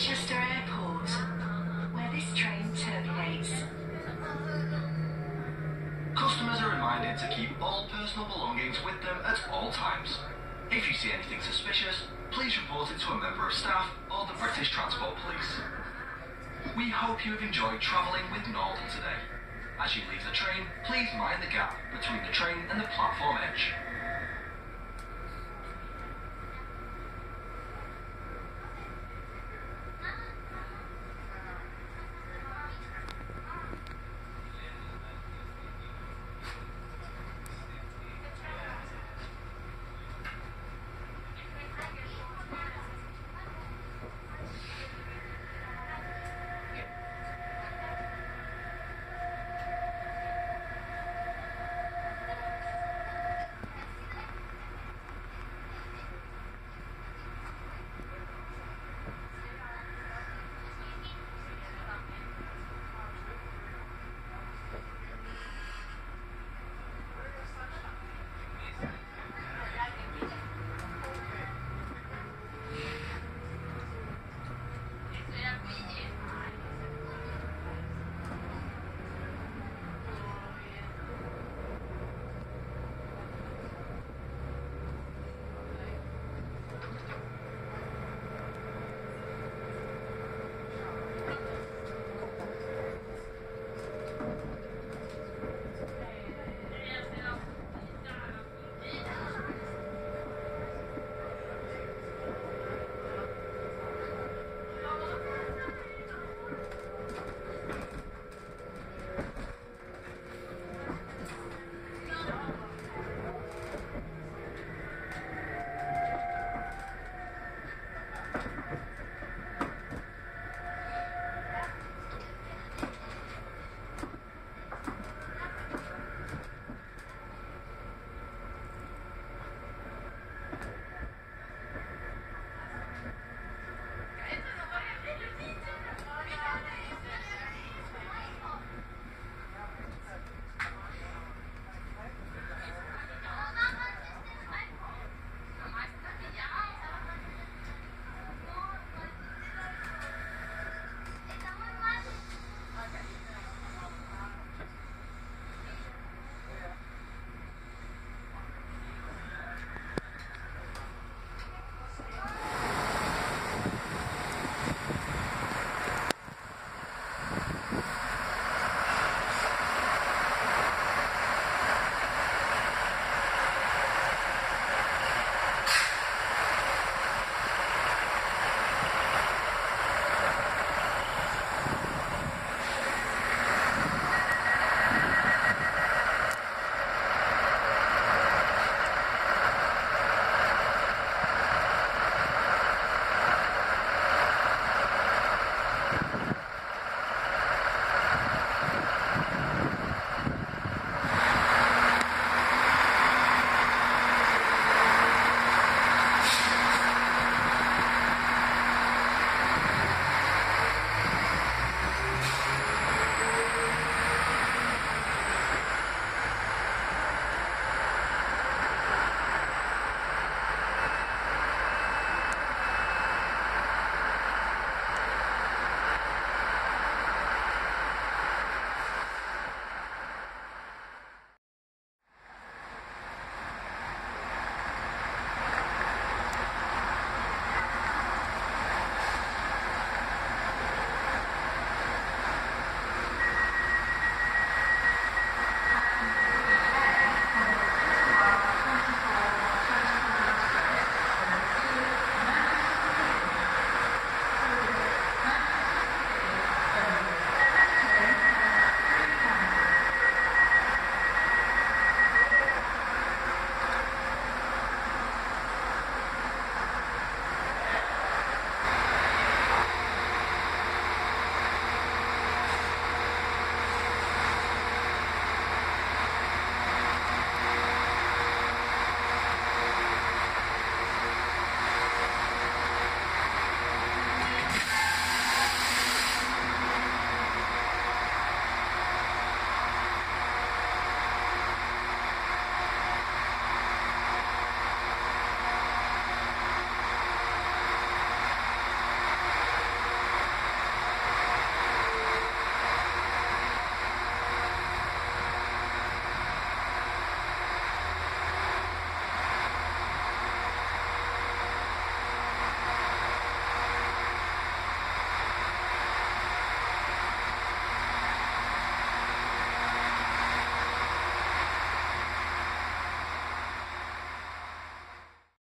Manchester Airport, where this train terminates. Customers are reminded to keep all personal belongings with them at all times. If you see anything suspicious, please report it to a member of staff or the British Transport Police. We hope you have enjoyed travelling with Northern today. As you leave the train, please mind the gap between the train and the platform edge.